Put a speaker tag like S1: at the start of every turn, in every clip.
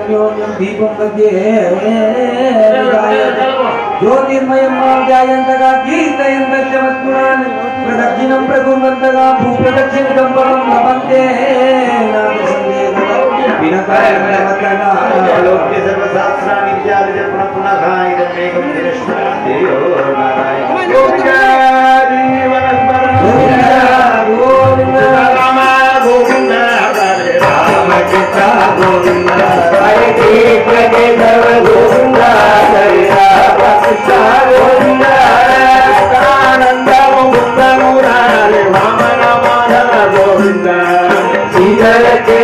S1: अन्योन्यम दीपम मध्ये ज्योतिर्मयं माँ ध्यायन्तः कीर्तयन्तः अर्जुनम प्रकुर्वन्तगा भूपदक्षिणकम्बरं नमन्ते
S2: विनकार्यमतलोक्य सर्वशास्त्राणि विचार्य पुनः पुनः इदमेकं तिरस्मरन्ते यो नारायण।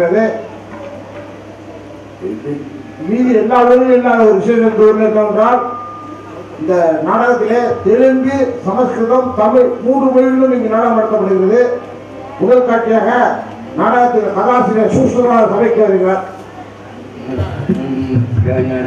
S2: இருக்கிறது மீதி எல்லா ஊரிலும் இல்லாத ஒரு விசேஷம் இந்த ஊரில் என்னவென்றால் இந்த நாடகத்திலே தெலுங்கு சமஸ்கிருதம் தமிழ் மூன்று மொழிகளிலும் இங்கு நாடகம் நடத்தப்படுகிறது. முதல் காட்சியாக நாடகத்தில் கதாசிரியர் சூஷ்மநாத சபைக்கு வருகிறார்.
S1: கருணை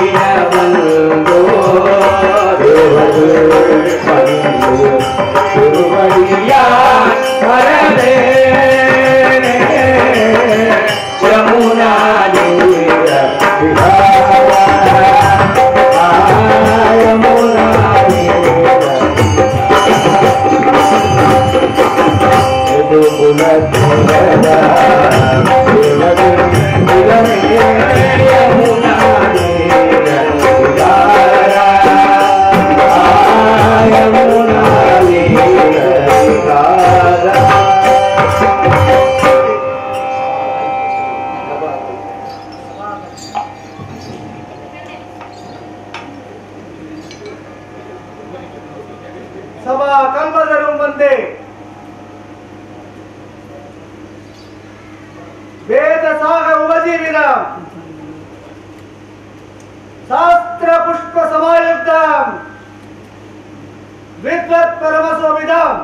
S1: यमुना
S3: देवीनाम् शास्त्रपुष्पसमायुक्ताम्। विद्वत्परमसोविदाम्